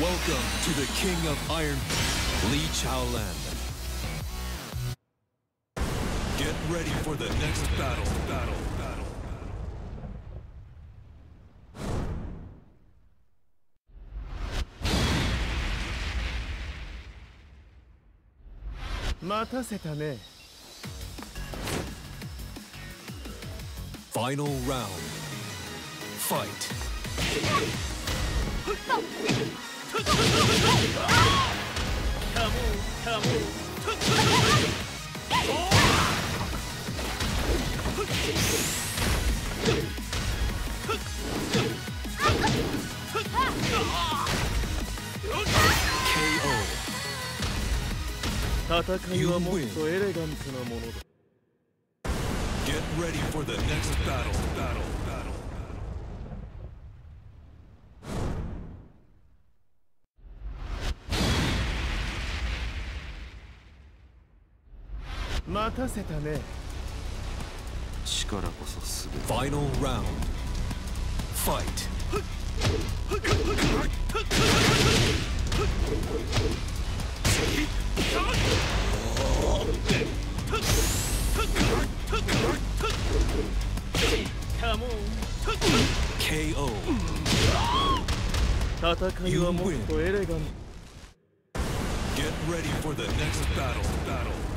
Welcome to the King of Iron, Lee Chow Lan. Get ready for the next battle, battle, battle. Final round. Fight. 戦いはもっとエレガントなものだ Get ready for the next battle. Battle. Battle. 待たせたね。力こそすべて。ファイナルラウンドファイト K.O. 戦いはもっとエレガン Get ready for the next battle, battle.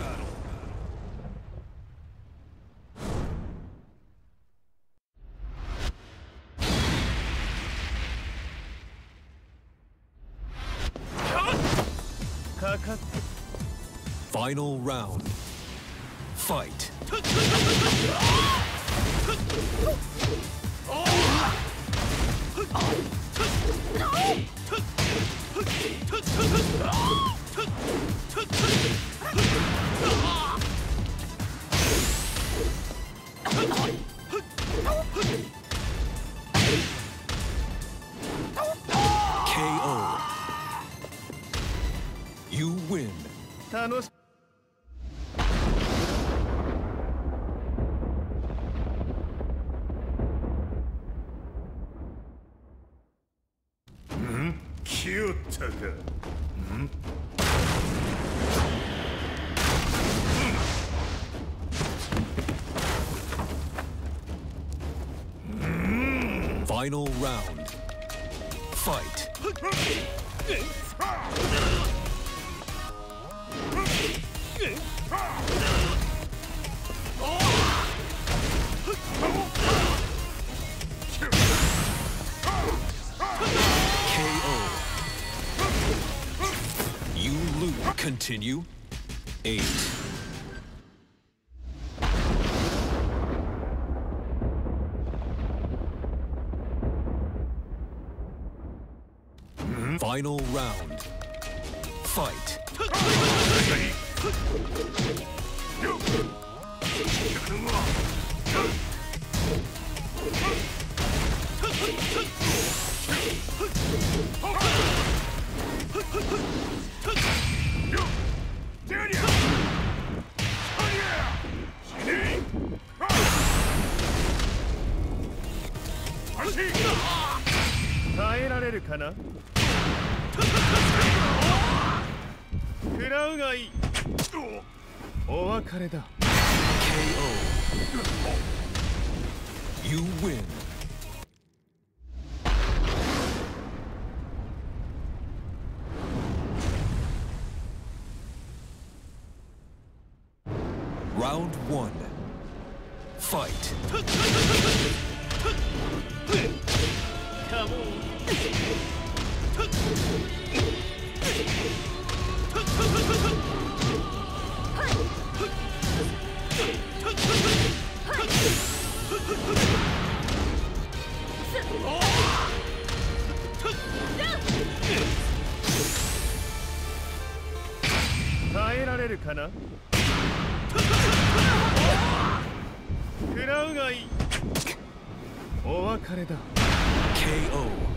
Final round. Fight. 楽し来よったかん Final round. Fight. Continue. Eight. Mm-hmm. Final round. Fight. 耐えられるかな食らうがいいお別れだ KO. You win. Round one. Fight. 耐えられるかな？食らうがいい。お別れだ KO.